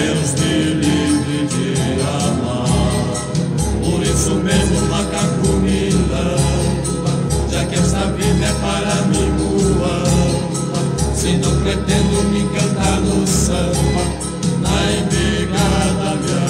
Deus me livre de amar. Por isso mesmo, macaco me lama, já que esta vida é para mim boa. Se não pretendo me cantar no samba, na embigada minha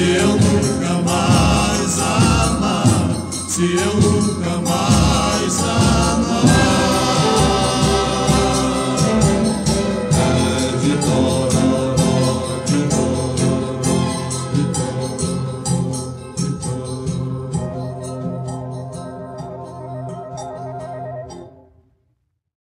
se eu nunca mais amar, se eu nunca mais